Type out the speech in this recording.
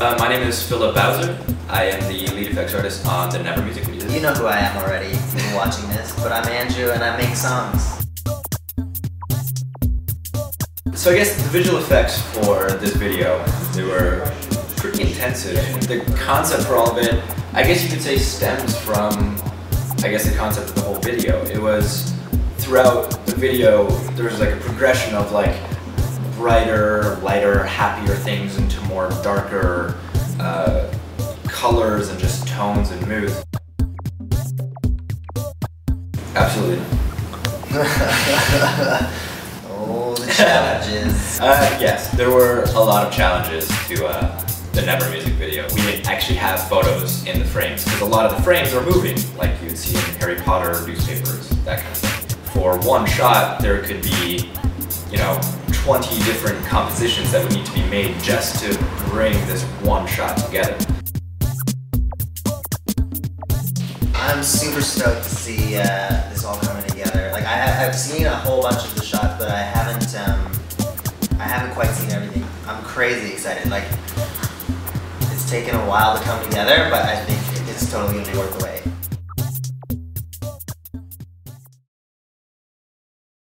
Uh, my name is Philip Bowser. I am the lead effects artist on the Never music videos. You know who I am already from watching this, but I'm Andrew and I make songs. So I guess the visual effects for this video, they were pretty intensive. The concept for all of it, I guess you could say stems from, I guess the concept of the whole video. It was throughout the video, there was like a progression of like brighter, lighter, happier things into more darker uh, colors and just tones and moods. Absolutely. oh, the challenges. uh, yes, there were a lot of challenges to uh, the Never music video. We didn't actually have photos in the frames because a lot of the frames are moving, like you'd see in Harry Potter newspapers, that kind of thing. For one shot, there could be, you know, 20 different compositions that would need to be made just to bring this one shot together. I'm super stoked to see uh, this all coming together. Like I have seen a whole bunch of the shots, but I haven't, um, I haven't quite seen everything. I'm crazy excited. Like it's taken a while to come together, but I think it's totally gonna be worth the wait.